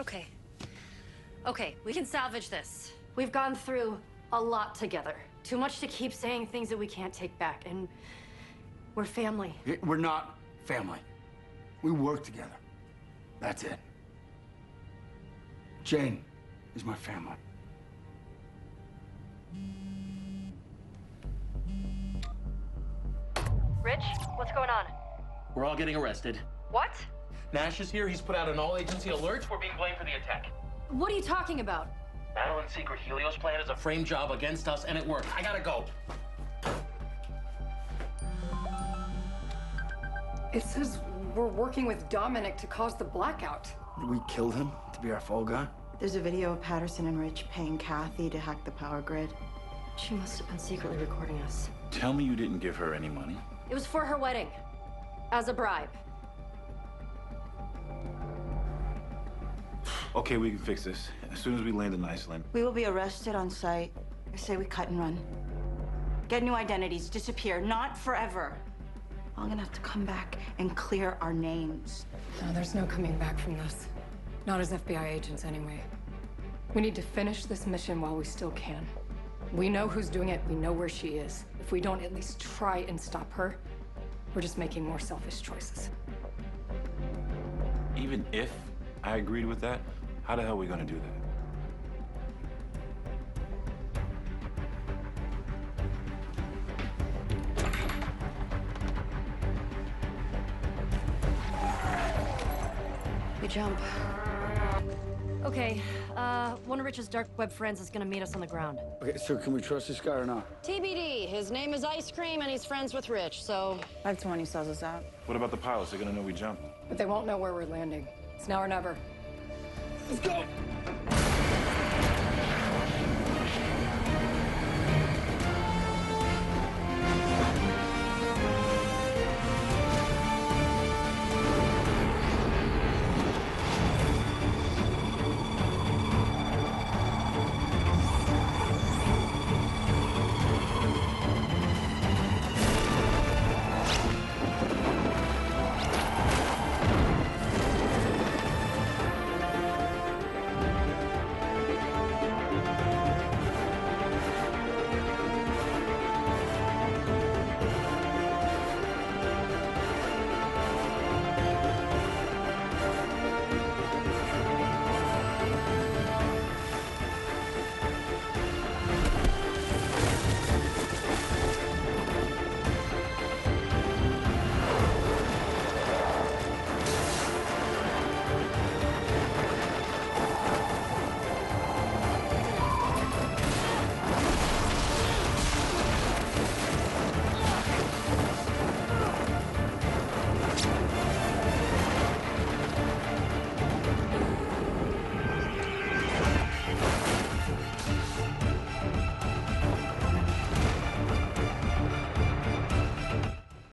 Okay. Okay, we can salvage this. We've gone through a lot together. Too much to keep saying things that we can't take back. And we're family. We're not family. We work together. That's it. Jane is my family. Rich, what's going on? We're all getting arrested. What? Nash is here. He's put out an all-agency alert. We're being blamed for the attack. What are you talking about? Madeline's secret Helios plan is a frame job against us, and it worked. I gotta go. It says we're working with Dominic to cause the blackout. We killed him to be our fall guy. There's a video of Patterson and Rich paying Kathy to hack the power grid. She must have been secretly recording us. Tell me you didn't give her any money. It was for her wedding. As a bribe. Okay, we can fix this. As soon as we land in Iceland. We will be arrested on sight. I say we cut and run. Get new identities, disappear, not forever. I'm gonna have to come back and clear our names. No, there's no coming back from this. Not as FBI agents, anyway. We need to finish this mission while we still can. We know who's doing it, we know where she is. If we don't at least try and stop her, we're just making more selfish choices. Even if I agreed with that, how the hell are we gonna do that? We jump. Okay, uh, one of Rich's dark web friends is gonna meet us on the ground. Okay, so can we trust this guy or not? TBD. His name is Ice Cream, and he's friends with Rich, so. Five twenty sells us out. What about the pilots? They're gonna know we jumped. But they won't know where we're landing. It's now or never. Let's go!